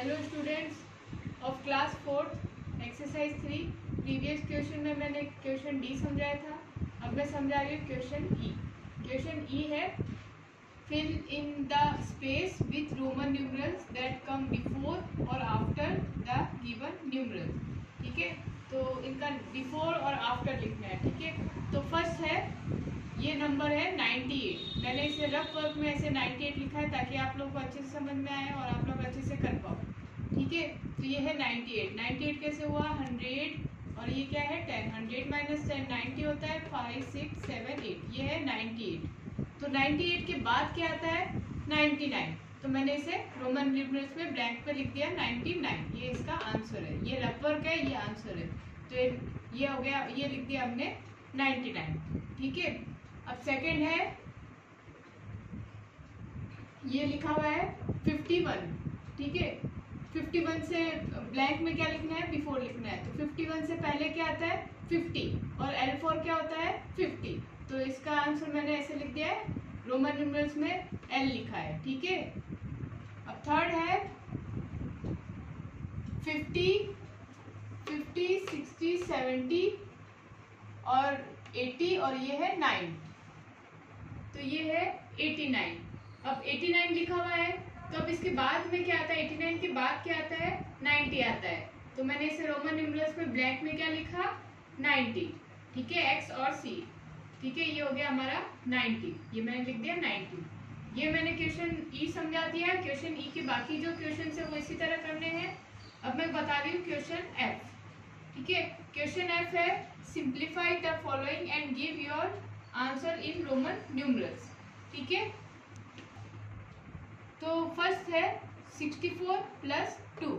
Hello students of class fourth exercise three previous question में मैंने question D समझाया था। अब मैं समझा रही हूँ क्वेश्चन ई क्वेश्चन ई है fill in the space with Roman numerals that come before और आफ्टर द गिवन न्यूमरल्स ठीक है? तो इनका बिफोर और आफ्टर लिखना है, ठीक है? तो फ़र्स्ट है ये नंबर है 98 मैंने इसे रफ वर्क में ऐसे 98 लिखा है ताकि आप लोग को अच्छे से समझ में आए और आप लोग अच्छे से कर पाओ। ठीक है? तो ये है 98 98 कैसे हुआ? 100 और ये क्या है? 10 100 माइनस टेन नाइन्टी होता है. फाइव सिक्स सेवन एट ये है 98 तो 98 के बाद क्या आता है? 99 तो मैंने इसे रोमन न्यूमरल्स में ब्लैंक पे लिख दिया 99 ये इसका आंसर है. ये रफ वर्क है, ये आंसर है. तो ये हो गया, ये लिख दिया हमने 99 ठीक है? अब सेकंड है, ये लिखा हुआ है फिफ्टी वन ठीक है? फिफ्टी वन से ब्लैंक में क्या लिखना है? बिफोर लिखना है। तो फिफ्टी वन से पहले क्या आता है? फिफ्टी और एल फोर क्या होता है? फिफ्टी तो इसका आंसर मैंने ऐसे लिख दिया है रोमन न्यूमरल्स में एल लिखा है, ठीक है? अब थर्ड है फिफ्टी फिफ्टी सिक्सटी सेवेंटी और एटी और ये है नाइन तो ये है 89 अब 89 लिखा हुआ है तो अब इसके बाद में क्या आता है? 89 के बाद क्या आता है? 90 आता है. तो मैंने इसे रोमन न्यूमरल्स में ब्लैक में क्या लिखा? 90 ठीक है एक्स और सी ठीक है, ये हो गया हमारा 90 ये मैंने लिख दिया 90 ये मैंने क्वेश्चन ई e समझा दिया क्वेश्चन ई e के बाकी जो क्वेश्चन है, वो इसी तरह करने हैं. अब मैं बता रही हूँ क्वेश्चन एफ़ ठीक है क्वेश्चन एफ़ है simplify the following and give your answer in Roman numerals ठीक है? तो फ़र्स्ट है 64 प्लस टू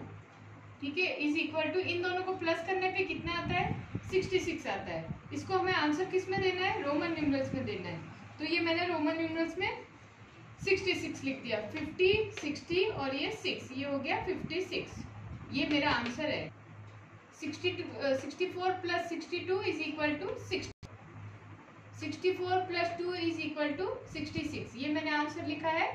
ठीक है? इज़ इक्वल टू इन दोनों को प्लस करने पे कितना आता है? 66 आता है। इसको हमें आंसर किसमें देना है? रोमन न्यूमरल्स में देना है। तो ये मैंने रोमन न्यूमरल्स में 66 लिख दिया। 50 60 और ये 6 ये हो गया 56 ये मेरा आंसर है। 62 64 plus 62 is equal to 60 64 plus two is equal to 66 ये मैंने आंसर लिखा है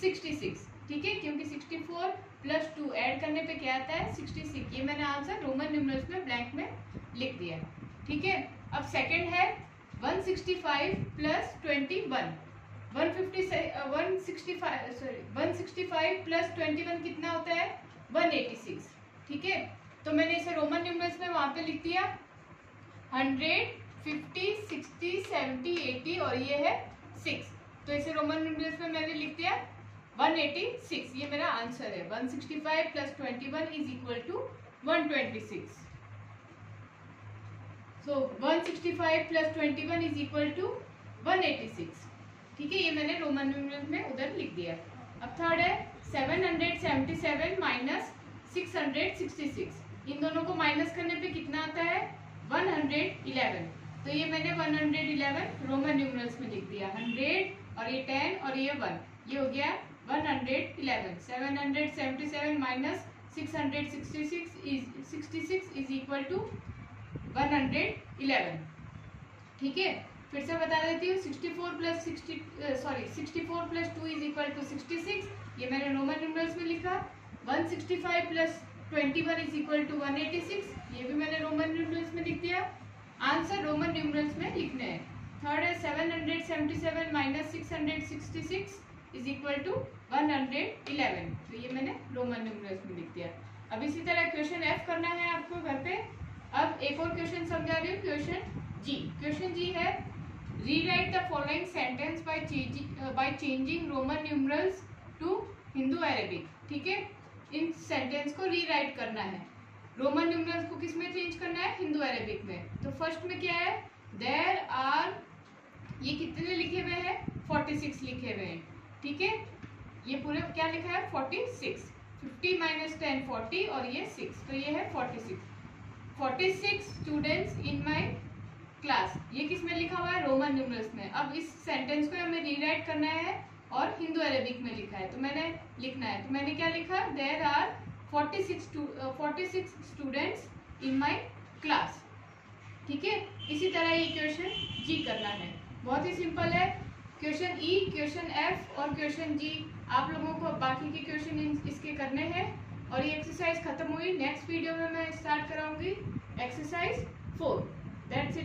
66 ठीक है? क्योंकि 64 प्लस टू ऐड करने पे क्या आता है? 66 ये मैंने आंसर रोमन न्यूमरल्स में ब्लैंक में लिख दिया ठीक है? अब सेकंड है 165 प्लस 21 150 165 सॉरी 165 प्लस 21 कितना होता है? 186 ठीक है? तो मैंने इसे रोमन न्यूमरल्स में वहाँ पे लिख दिया। 100 फिफ्टी सिक्सटी सेवेंटी एटी और ये है सिक्स तो इसे रोमन न्यूमरल्स में मैंने लिख दिया वन एटी सिक्स ये मेरा आंसर है. One sixty five plus twenty one is equal to one twenty six so one sixty five plus twenty one is equal to one eighty six ठीक है, ये मैंने रोमन न्यूमरल्स में उधर लिख दिया अब थर्ड है seven hundred seventy seven minus six hundred sixty six इन दोनों को माइनस करने पे कितना आता है? वन हंड्रेड इलेवन तो ये मैंने 111 रोमन न्यूमरल्स में लिख दिया। 100 और ये 10 और ये 1 ये हो गया 111 777 minus 666 is 66 is equal to 111 ठीक है? फिर से बता देती हूँ 64 plus sixty sorry 64 plus two is equal to 66 ये मैंने रोमन न्यूमरल्स में लिखा। 165 प्लस 21 इज़ इक्वल टू 186 ये भी मैंने Roman numerals answer Roman numerals में लिखने हैं। थर्ड है seven hundred seventy seven minus six hundred sixty six is equal to one hundred eleven तो ये मैंने रोमन न्यूमरल्स में लिख दिया। अब इसी तरह क्वेश्चन एफ़ करना है आपको घर पे। अब एक और क्वेश्चन समझा रही हूँ क्वेश्चन जी क्वेश्चन जी है rewrite the following sentence by by changing Roman numerals to Hindu Arabic ठीक है? इन सेंटेंस को रीराइट करना है। रोमन न्यूमरल्स को किसमें चेंज करना है? हिंदू अरेबिक में। तो फ़र्स्ट में क्या है? देर आर ये कितने लिखे हुए हैं? फोर्टी सिक्स लिखे हुए हैं। ठीक है? ये पूरे क्या लिखा है? Forty six fifty minus ten forty और ये सिक्स तो ये है forty six forty six students in my class ये किसमें लिखा हुआ है? रोमन न्यूमरल्स में। अब इस सेंटेंस को हमें रीराइट करना है और हिंदू अरेबिक में लिखा है। तो मैंने लिखना है। तो मैंने क्या लिखा? There are 46 46 students in my class ठीक है? इसी तरह ये क्वेश्चन जी करना है। बहुत ही सिंपल है। क्वेश्चन ई क्वेश्चन एफ़ और क्वेश्चन जी आप लोगों को बाकी के क्वेश्चन इसके करने हैं। और ये एक्सरसाइज खत्म हुई। नेक्स्ट वीडियो में मैं start कराऊँगी। Exercise four that's it